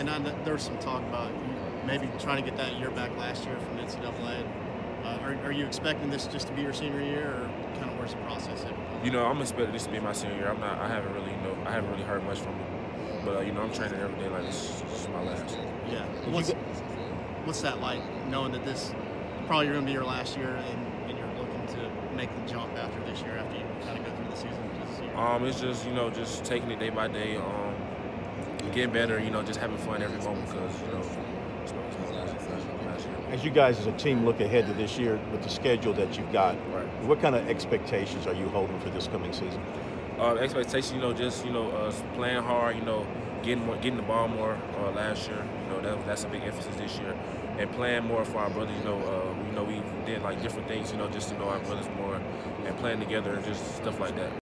And I, there was some talk about maybe trying to get that year back last year from NCAA. Uh, are, are you expecting this just to be your senior year, or kind of where's the process at? You know, I'm expecting this to be my senior year. I'm not. I haven't really, you know, I haven't really heard much from him. But uh, you know, I'm training every day like this, this is my last. Yeah. What's, what's that like, knowing that this probably going to be your last year, and, and you're looking to make the jump after this year, after you kind of go through the season? Um, it's just you know, just taking it day by day. Um, getting better. You know, just having fun every moment because you know, it's my, it's my last, last. As you guys as a team look ahead to this year with the schedule that you've got, Right. what kind of expectations are you holding for this coming season? Uh, expectation, you know, just you know, uh, playing hard. You know, getting more, getting the ball more. Uh, last year, you know, that, that's a big emphasis this year, and playing more for our brothers. You know, uh, you know, we did like different things. You know, just to know our brothers more, and playing together and just stuff like that.